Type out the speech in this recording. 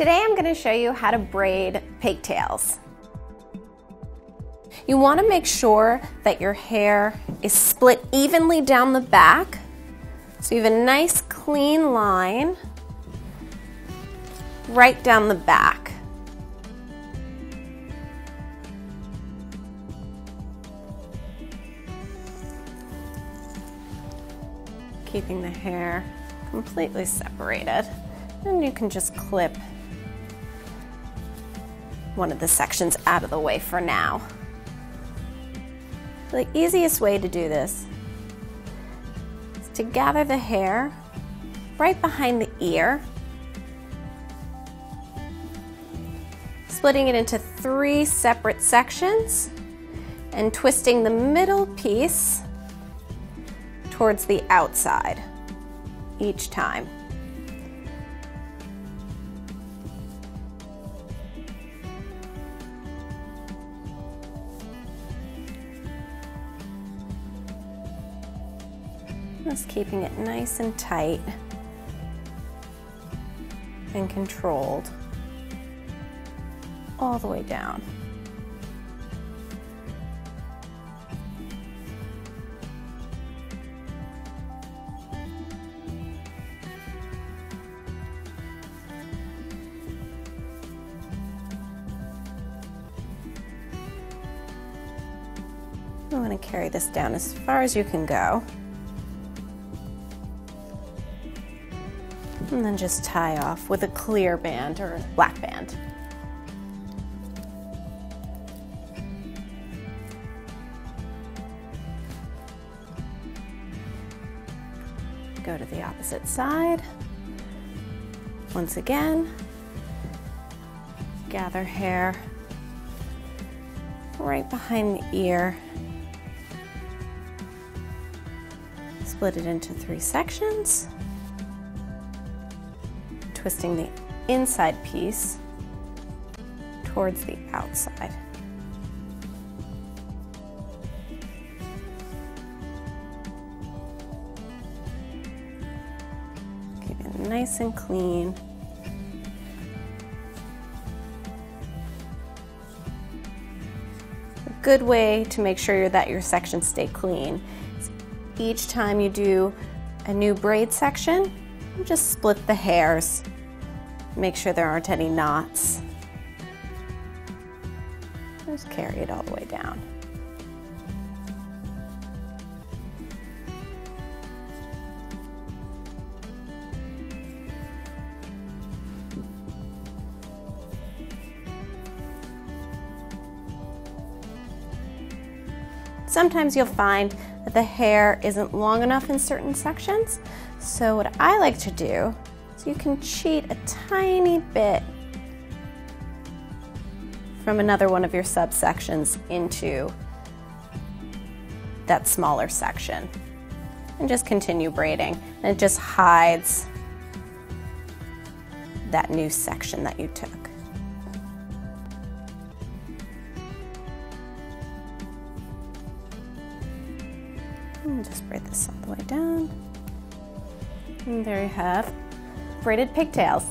Today I'm going to show you how to braid pigtails. You want to make sure that your hair is split evenly down the back so you have a nice clean line right down the back. Keeping the hair completely separated. And you can just clip one of the sections out of the way for now. The easiest way to do this is to gather the hair right behind the ear, splitting it into three separate sections and twisting the middle piece towards the outside each time. Just keeping it nice and tight and controlled all the way down. I'm going to carry this down as far as you can go. And then just tie off with a clear band or a black band. Go to the opposite side. Once again, gather hair right behind the ear. Split it into three sections twisting the inside piece towards the outside. Keep it nice and clean. A good way to make sure that your sections stay clean each time you do a new braid section, just split the hairs. Make sure there aren't any knots. Just carry it all the way down. Sometimes you'll find that the hair isn't long enough in certain sections. So what I like to do is you can cheat a tiny bit from another one of your subsections into that smaller section and just continue braiding. And it just hides that new section that you took. And just braid this all the way down. And there you have braided pigtails.